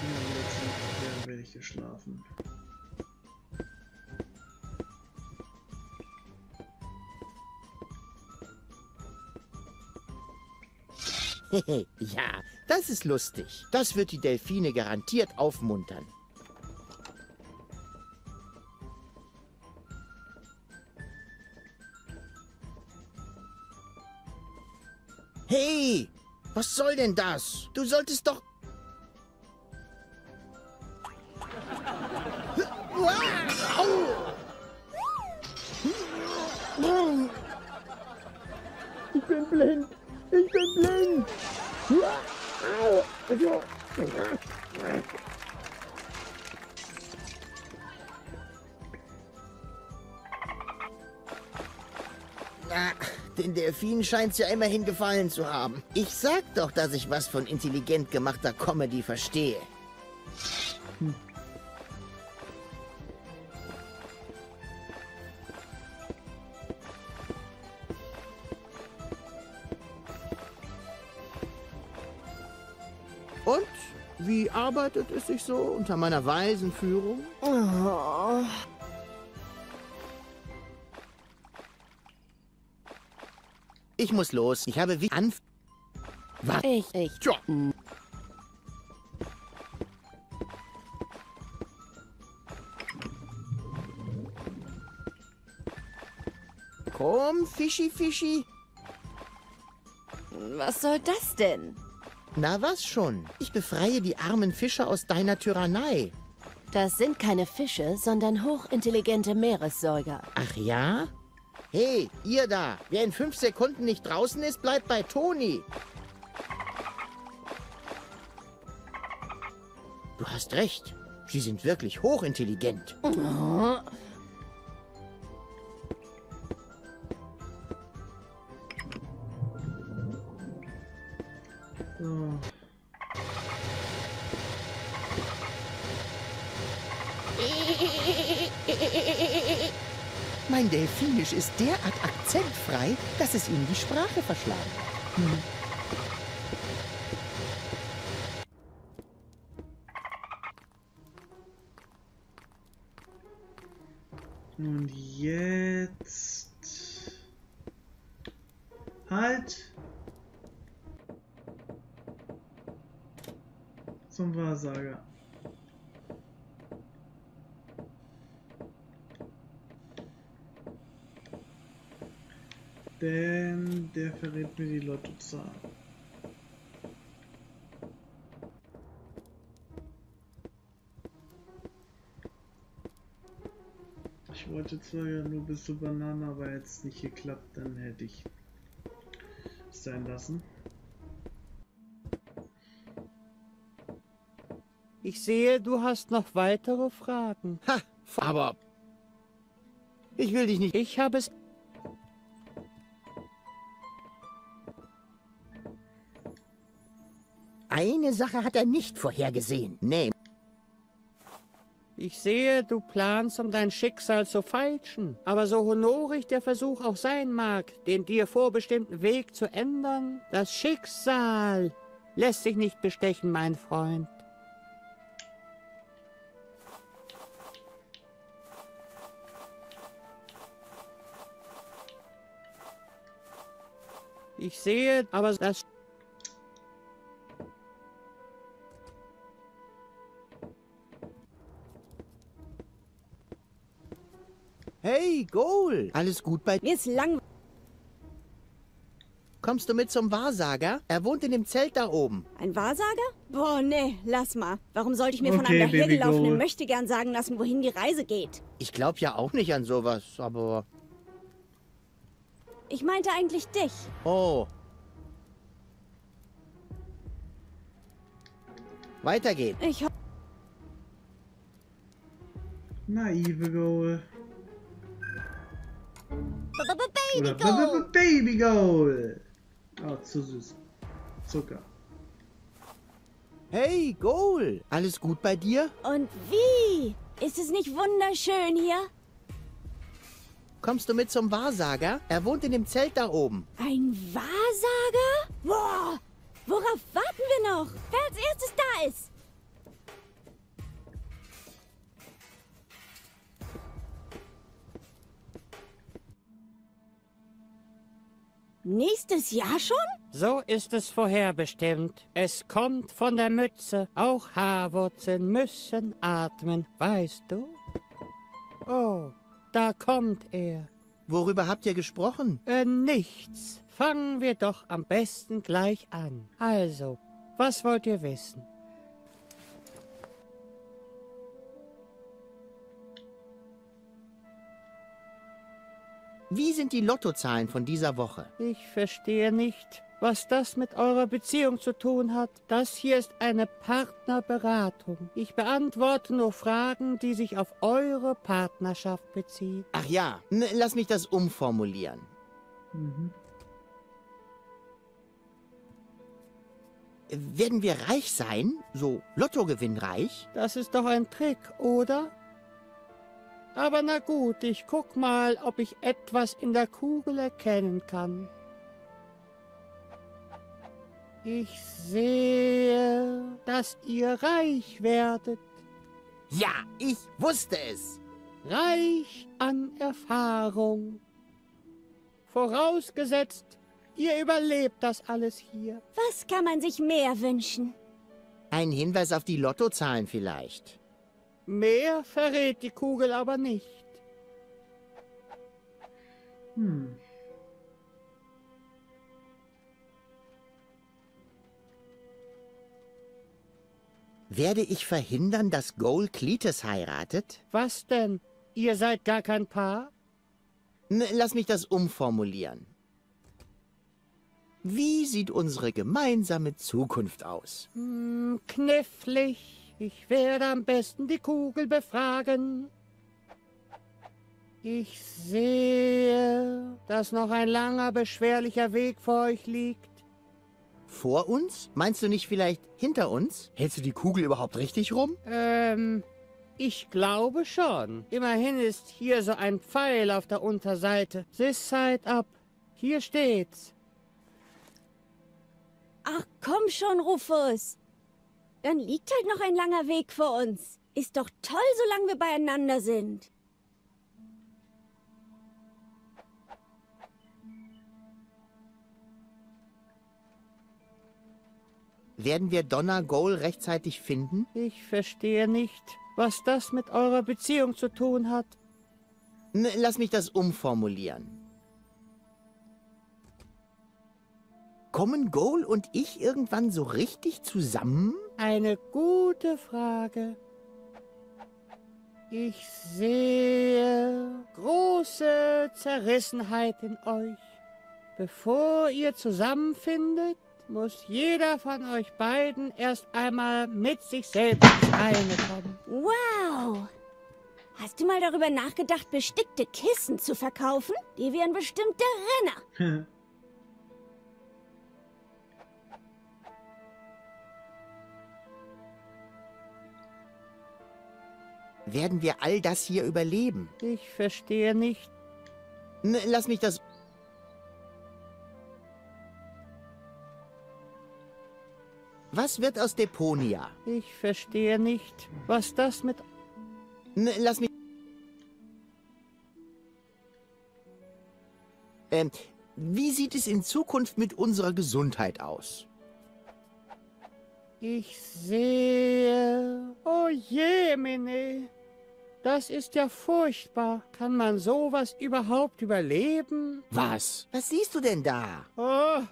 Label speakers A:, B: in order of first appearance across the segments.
A: Während werde ich geschlafen.
B: ja, das ist lustig. Das wird die Delfine garantiert aufmuntern. Hey, was soll denn das? Du solltest doch... Ich bin blind. Ich bin blind. Na, den Delfinen scheint's ja immerhin gefallen zu haben. Ich sag doch, dass ich was von intelligent gemachter Comedy verstehe. Und? Wie arbeitet es sich so unter meiner weisen Führung?
C: Oh.
B: Ich muss los. Ich habe wie Anf... Was?
C: Ich, ich.
B: Tja. Komm, Fischi, Fischi.
C: Was soll das denn?
B: Na was schon? Ich befreie die armen Fischer aus deiner Tyrannei.
C: Das sind keine Fische, sondern hochintelligente Meeressäuger.
B: Ach ja? Hey, ihr da. Wer in fünf Sekunden nicht draußen ist, bleibt bei Toni. Du hast recht. Sie sind wirklich hochintelligent.
C: Oh.
B: Mein Delfinisch ist derart akzentfrei, dass es ihm die Sprache verschlagen. Hm.
A: Der verrät mir die Lottozahl. Ich wollte zwar ja nur bis zur Banane, aber jetzt nicht geklappt, dann hätte ich es sein lassen.
D: Ich sehe, du hast noch weitere Fragen.
B: Ha, aber... Ich will dich nicht...
D: Ich habe es...
B: Eine Sache hat er nicht vorhergesehen. Nee.
D: Ich sehe, du planst, um dein Schicksal zu feilschen. Aber so honorig der Versuch auch sein mag, den dir vorbestimmten Weg zu ändern, das Schicksal lässt sich nicht bestechen, mein Freund. Ich sehe, aber das...
B: Goal! Alles gut bei...
C: Mir ist lang...
B: Kommst du mit zum Wahrsager? Er wohnt in dem Zelt da oben.
C: Ein Wahrsager? Boah, nee, lass mal. Warum sollte ich mir von
A: Okay,
C: einem
A: Baby
C: dahergelaufenen möchte gern sagen lassen, wohin die Reise geht?
B: Ich glaube ja auch nicht an sowas, aber...
C: Ich meinte eigentlich dich.
B: Oh. Weiter geht's.
C: Ich
A: Naive Goal.
C: Baby
A: Oder B- Baby Goal. Oh, zu süß. Zucker.
B: Hey, Goal! Alles gut bei dir?
C: Und wie? Ist es nicht wunderschön hier?
B: Kommst du mit zum Wahrsager? Er wohnt in dem Zelt da oben.
C: Ein Wahrsager? Boah, worauf warten wir noch? Wer als erstes da ist?
E: Nächstes Jahr schon?
D: So ist es vorherbestimmt. Es kommt von der Mütze. Auch Haarwurzeln müssen atmen, weißt du? Oh, da kommt er.
B: Worüber habt ihr gesprochen?
D: Äh, nichts. Fangen wir doch am besten gleich an. Also, was wollt ihr wissen?
B: Wie sind die Lottozahlen von dieser Woche?
D: Ich verstehe nicht, was das mit eurer Beziehung zu tun hat. Das hier ist eine Partnerberatung. Ich beantworte nur Fragen, die sich auf eure Partnerschaft beziehen.
B: Ach ja, n- lass mich das umformulieren.
A: Mhm.
B: Werden wir reich sein? So Lottogewinnreich?
D: Das ist doch ein Trick, oder? Aber na gut, ich guck mal, ob ich etwas in der Kugel erkennen kann. Ich sehe, dass ihr reich werdet.
B: Ja, ich wusste es.
D: Reich an Erfahrung. Vorausgesetzt, ihr überlebt das alles hier.
E: Was kann man sich mehr wünschen?
B: Ein Hinweis auf die Lottozahlen vielleicht.
D: Mehr verrät die Kugel aber nicht.
A: Hm.
B: Werde ich verhindern, dass Goal Cletus heiratet?
D: Was denn? Ihr seid gar kein Paar?
B: N lass mich das umformulieren. Wie sieht unsere gemeinsame Zukunft aus?
D: Hm, knifflig. Ich werde am besten die Kugel befragen. Ich sehe, dass noch ein langer, beschwerlicher Weg vor euch liegt.
B: Vor uns? Meinst du nicht vielleicht hinter uns? Hältst du die Kugel überhaupt richtig rum?
D: Ähm, ich glaube schon. Immerhin ist hier so ein Pfeil auf der Unterseite. This side up. Hier steht's.
E: Ach komm schon, Rufus. Dann liegt halt noch ein langer Weg vor uns. Ist doch toll, solange wir beieinander sind.
B: Werden wir Donna Goal rechtzeitig finden?
D: Ich verstehe nicht, was das mit eurer Beziehung zu tun hat.
B: N lass mich das umformulieren. Kommen Goal und ich irgendwann so richtig zusammen?
D: Eine gute Frage. Ich sehe große Zerrissenheit in euch. Bevor ihr zusammenfindet, muss jeder von euch beiden erst einmal mit sich selbst ins Reine kommen.
E: Wow. Hast du mal darüber nachgedacht, bestickte Kissen zu verkaufen? Die wären bestimmt der Renner.
B: Werden wir all das hier überleben?
D: Ich verstehe nicht.
B: N lass mich das... Was wird aus Deponia?
D: Ich verstehe nicht, was das mit...
B: N lass mich... Ähm, wie sieht es in Zukunft mit unserer Gesundheit aus?
D: Ich sehe... Oh je, Mine. Das ist ja furchtbar. Kann man sowas überhaupt überleben?
B: Was? Was siehst du denn da?
D: Oh,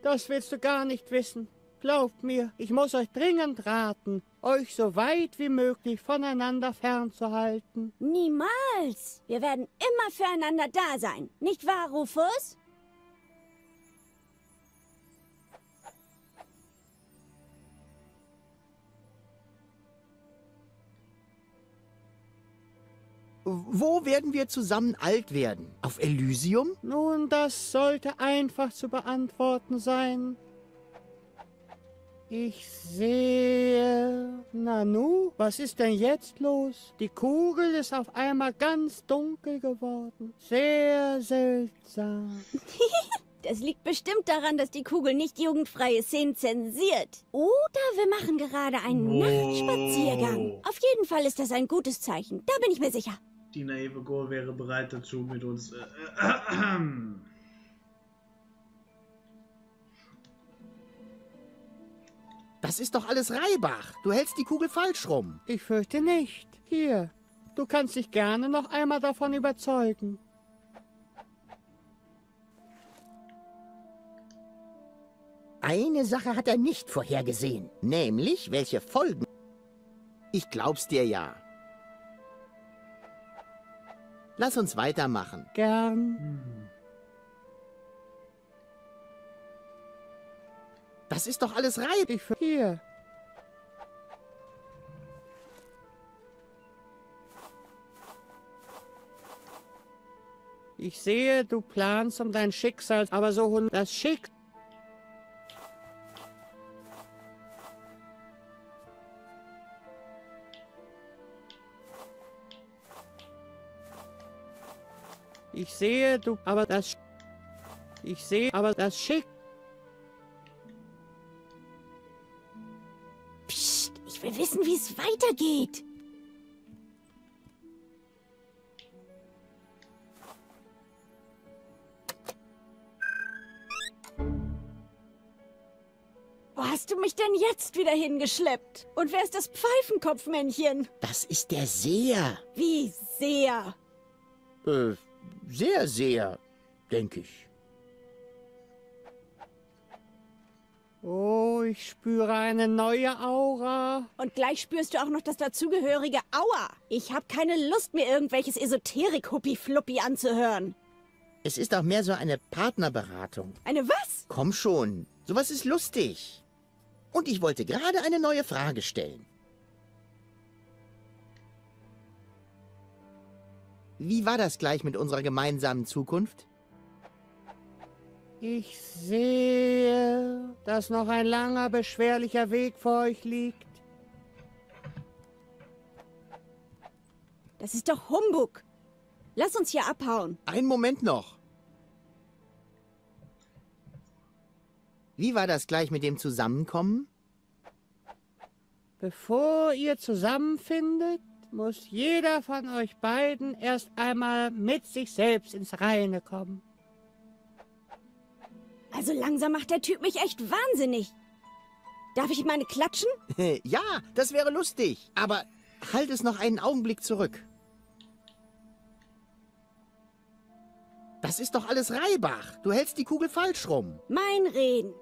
D: das willst du gar nicht wissen. Glaubt mir, ich muss euch dringend raten, euch so weit wie möglich voneinander fernzuhalten.
E: Niemals. Wir werden immer füreinander da sein. Nicht wahr, Rufus?
B: Wo werden wir zusammen alt werden? Auf Elysium?
D: Nun, das sollte einfach zu beantworten sein. Ich sehe... Nanu, was ist denn jetzt los? Die Kugel ist auf einmal ganz dunkel geworden. Sehr seltsam.
E: Das liegt bestimmt daran, dass die Kugel nicht jugendfreie Szenen zensiert. Oder wir machen gerade einen. Nachtspaziergang. Auf jeden Fall ist das ein gutes Zeichen. Da bin ich mir sicher.
A: Die naive Gore wäre bereit dazu, mit uns. Äh, äh,
B: das ist doch alles Reibach. Du hältst die Kugel falsch rum.
D: Ich fürchte nicht. Hier, du kannst dich gerne noch einmal davon überzeugen.
B: Eine Sache hat er nicht vorhergesehen, nämlich welche Folgen. Ich glaub's dir ja. Lass uns weitermachen.
D: Gern.
A: Hm.
B: Das ist doch alles Reib.
D: Ich hier. Ich sehe, du planst um dein Schicksal, aber so hun das Schick. Ich sehe, du, aber das. Ich sehe, aber das Schick.
E: Psst, ich will wissen, wie es weitergeht. Wo hast du mich denn jetzt wieder hingeschleppt? Und wer ist das Pfeifenkopfmännchen?
B: Das ist der Seher.
E: Wie sehr.
B: Äh, sehr, sehr, denke ich.
D: Oh, ich spüre eine neue Aura.
E: Und gleich spürst du auch noch das dazugehörige Aua. Ich habe keine Lust, mir irgendwelches Esoterik-Huppi-Fluppi anzuhören.
B: Es ist auch mehr so eine Partnerberatung.
E: Eine was?
B: Komm schon, sowas ist lustig. Und ich wollte gerade eine neue Frage stellen. Wie war das gleich mit unserer gemeinsamen Zukunft?
D: Ich sehe, dass noch ein langer, beschwerlicher Weg vor euch liegt.
E: Das ist doch Humbug. Lass uns hier abhauen.
B: Einen Moment noch. Wie war das gleich mit dem Zusammenkommen?
D: Bevor ihr zusammenfindet, muss jeder von euch beiden erst einmal mit sich selbst ins Reine kommen.
E: Also langsam macht der Typ mich echt wahnsinnig. Darf ich meine klatschen?
B: ja, das wäre lustig. Aber halt es noch einen Augenblick zurück. Das ist doch alles Reibach. Du hältst die Kugel falsch rum.
E: Mein Reden.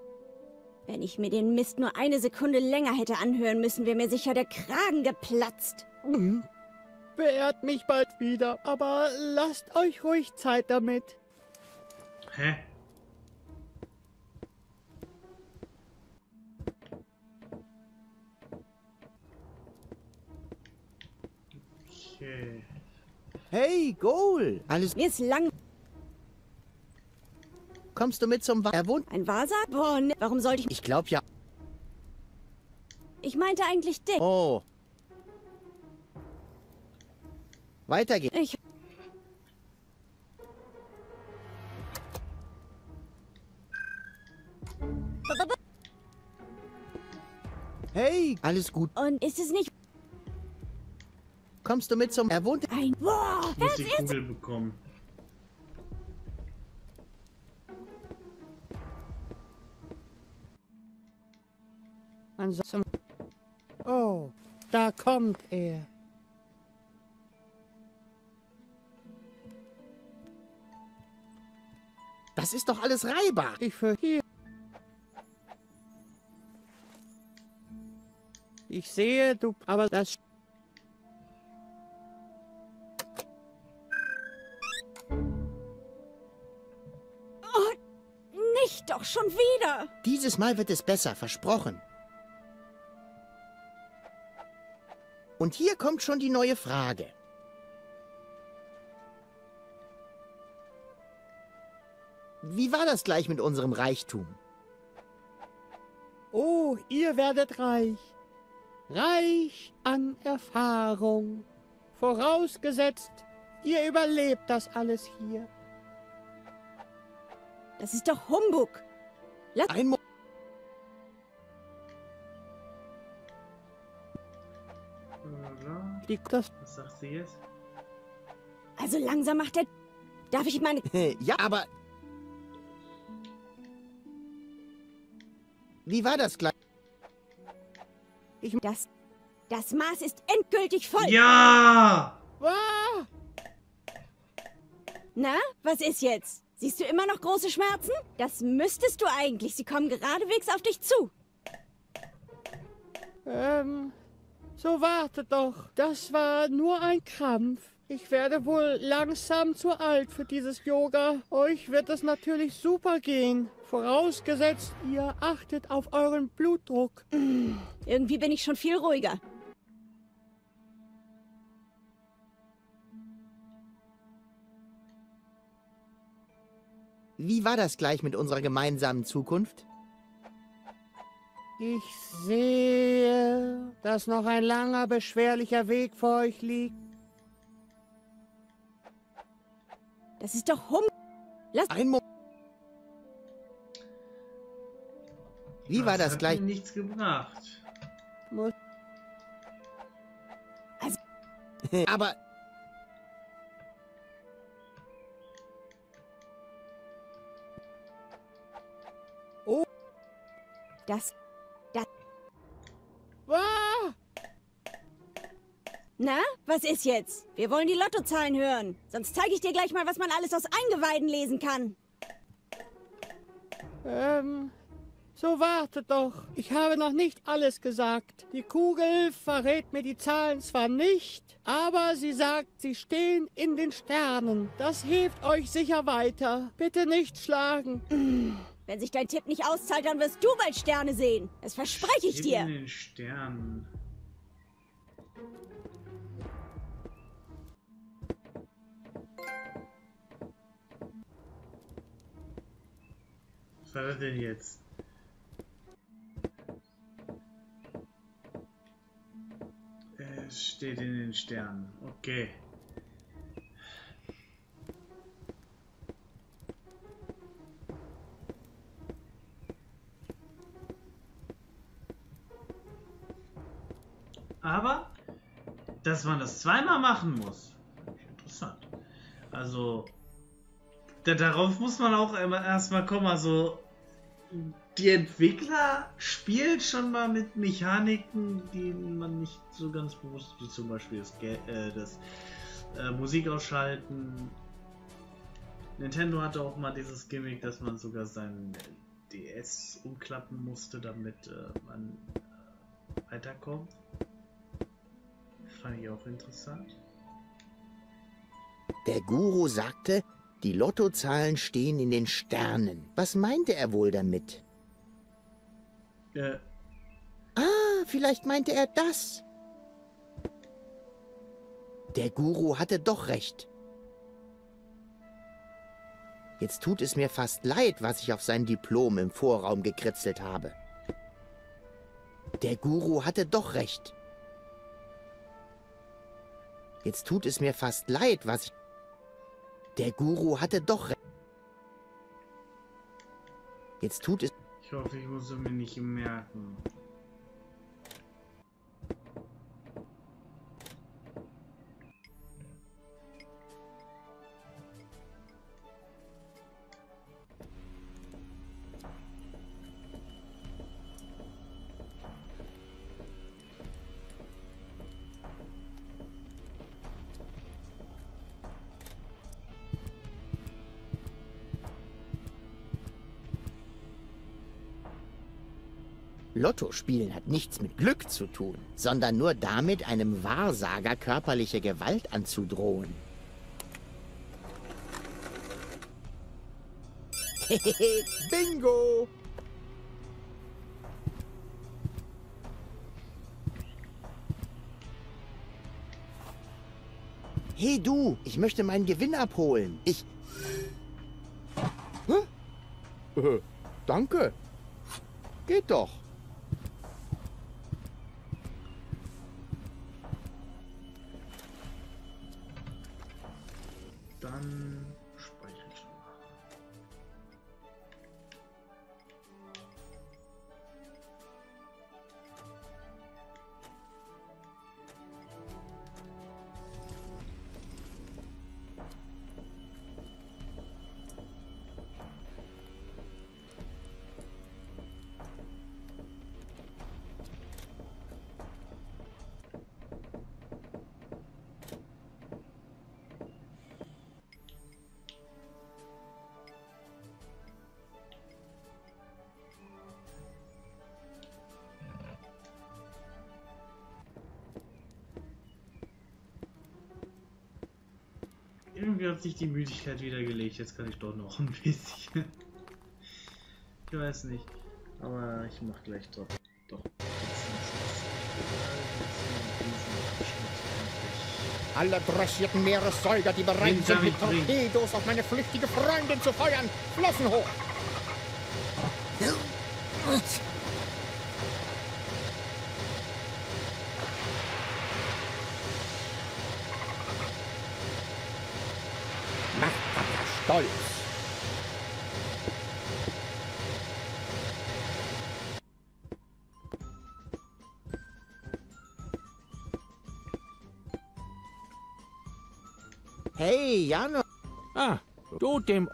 E: Wenn ich mir den Mist nur eine Sekunde länger hätte anhören müssen, wäre mir sicher der Kragen geplatzt.
D: Beehrt mich bald wieder, aber lasst euch ruhig Zeit damit.
A: Hä? Okay.
B: Hey, Goal. Alles
E: Mir ist lang.
B: kommst du mit zum Wa Er wohnt.
E: Ein Wahrsager? Boah, ne. Warum sollte ich...
B: Ich glaub ja.
E: Ich meinte eigentlich dich.
B: Oh. Weiter geht's.
E: Ich...
B: Hey, alles gut.
E: Und ist es nicht
B: Kommst du mit zum Er wohnt.
E: ein... Boah,
A: Ich muss die Kugel bekommen.
D: Ansonsten. Oh, da kommt er.
B: Das ist doch alles Reibach.
D: Ich für hier. Ich sehe, du, aber das.
E: nicht doch schon wieder.
B: Dieses Mal wird es besser, versprochen. Und hier kommt schon die neue Frage. Wie war das gleich mit unserem Reichtum?
D: Oh, ihr werdet reich. Reich an Erfahrung. Vorausgesetzt, ihr überlebt das alles hier.
E: Das ist doch Humbug.
B: Ein Mo.
D: Die, das,
A: Was sagt sie jetzt?
E: Also langsam macht der... Darf ich meine...
B: ja, aber... Wie war das gleich?
D: Ich...
E: Das, das Maß ist endgültig voll.
A: Ja!
D: Ah!
E: Na, was ist jetzt? Siehst du immer noch große Schmerzen? Das müsstest du eigentlich. Sie kommen geradewegs auf dich zu.
D: Ähm, so warte doch. Das war nur ein Krampf. Ich werde wohl langsam zu alt für dieses Yoga. Euch wird es natürlich super gehen. Vorausgesetzt, ihr achtet auf euren Blutdruck.
E: Irgendwie bin ich schon viel ruhiger.
B: Wie war das gleich mit unserer gemeinsamen Zukunft?
D: Ich sehe, dass noch ein langer, beschwerlicher Weg vor euch liegt.
E: Das ist doch Hum.
B: Ein Mo Wie war das
A: hat
B: gleich?
A: mir nichts gebracht.
D: Muss
B: Aber
E: Das. Na, was ist jetzt? Wir wollen die Lottozahlen hören. Sonst zeige ich dir gleich mal, was man alles aus Eingeweiden lesen kann.
D: Ähm, so wartet doch. Ich habe noch nicht alles gesagt. Die Kugel verrät mir die Zahlen zwar nicht, aber sie sagt, sie stehen in den Sternen. Das hilft euch sicher weiter. Bitte nicht schlagen.
E: Wenn sich dein Tipp nicht auszahlt, dann wirst du bald Sterne sehen. Das verspreche ich
A: Steht in
E: dir.
A: den Sternen. Was war das denn jetzt? Es steht in den Sternen. Okay. Aber, dass man das zweimal machen muss, interessant. Also, da, darauf muss man auch erstmal kommen. Also, die Entwickler spielen schon mal mit Mechaniken, die man nicht so ganz bewusst, wie zum Beispiel das, äh, das äh, Musik ausschalten. Nintendo hatte auch mal dieses Gimmick, dass man sogar seinen DS umklappen musste, damit äh, man äh, weiterkommt. Fand ich auch interessant.
B: der Guru sagte, die Lottozahlen stehen in den Sternen. Was meinte er wohl damit?
A: Äh,
B: Ah, vielleicht meinte er das. Der Guru hatte doch recht. Jetzt tut es mir fast leid, was ich auf sein Diplom im Vorraum gekritzelt habe. Der Guru hatte doch recht. Jetzt tut es mir fast leid, was ich... Der Guru hatte doch recht. Jetzt tut es...
A: ich hoffe, ich muss es mir nicht merken.
B: Lottospielen hat nichts mit Glück zu tun, sondern nur damit, einem Wahrsager körperliche Gewalt anzudrohen. Bingo! Hey du, ich möchte meinen Gewinn abholen. Ich... Hä? Äh, danke. Geht doch.
A: Irgendwie hat sich die Müdigkeit wieder gelegt. Jetzt kann ich doch noch ein bisschen. Ich weiß nicht. Aber ich mach gleich doch. Doch.
F: Alle dressierten Meeressäuger, die bereit sind, mit? Torpedos auf meine flüchtige Freundin zu feuern, Flossen hoch! Machtvater Stolz!
B: Hey, Jano.
G: Ah, du dem...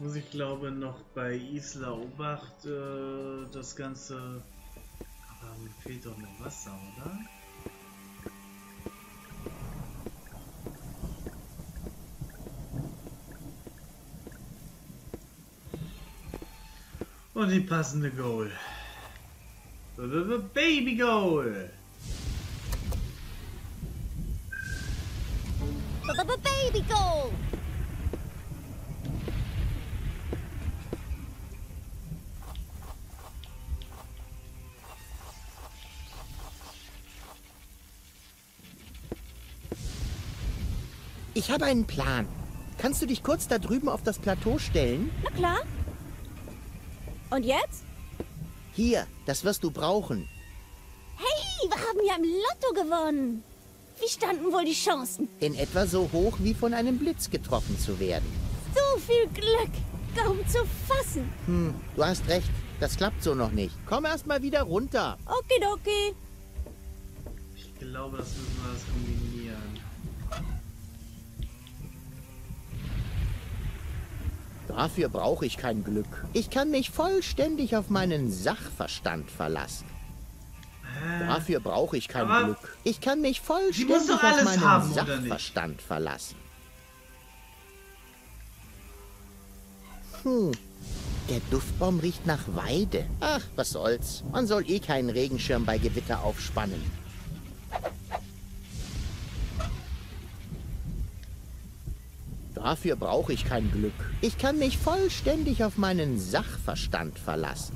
A: muss ich glaube noch bei Isla Obacht äh, das Ganze. Aber mir fehlt doch noch Wasser, oder? Und die passende Goal. B -b -b Baby Goal!
B: Ich habe einen Plan. Kannst du dich kurz da drüben auf das Plateau stellen?
E: Na klar. Und jetzt?
B: Hier, das wirst du brauchen.
E: Hey, wir haben ja im Lotto gewonnen. Wie standen wohl die Chancen?
B: In etwa so hoch wie von einem Blitz getroffen zu werden.
E: So viel Glück. Kaum zu fassen.
B: Hm, du hast recht. Das klappt so noch nicht. Komm erst mal wieder runter.
E: Okidoki.
A: Ich glaube, das müssen wir alles kombinieren.
B: Dafür brauche ich kein Glück. Ich kann mich vollständig auf meinen Sachverstand verlassen. Dafür brauche ich kein Glück. Ich kann mich vollständig auf meinen
A: haben?
B: Sachverstand verlassen. Hm. Der Duftbaum riecht nach Weide. Ach, was soll's. Man soll eh keinen Regenschirm bei Gewitter aufspannen. Dafür brauche ich kein Glück. Ich kann mich vollständig auf meinen Sachverstand verlassen.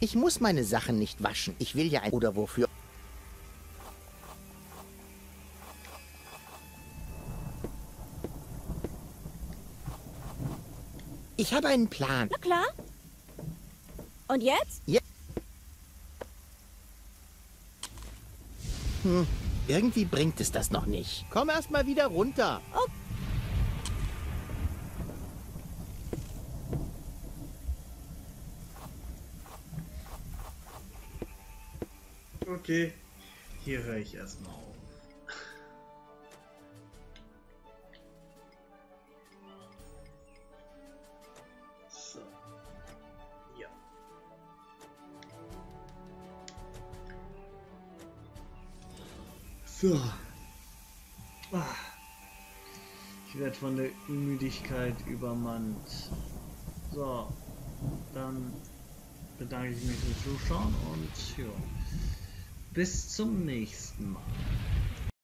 B: Ich muss meine Sachen nicht waschen. Ich will ja ein... Oder wofür... Ich habe einen Plan.
E: Na klar. Und jetzt?
B: Hm, irgendwie bringt es das noch nicht. Komm erst mal wieder runter.
A: Okay, hier höre ich erstmal auf. So. Ah. Ich werde von der Müdigkeit übermannt. So. Dann bedanke ich mich fürs Zuschauen und ja. Bis zum nächsten Mal.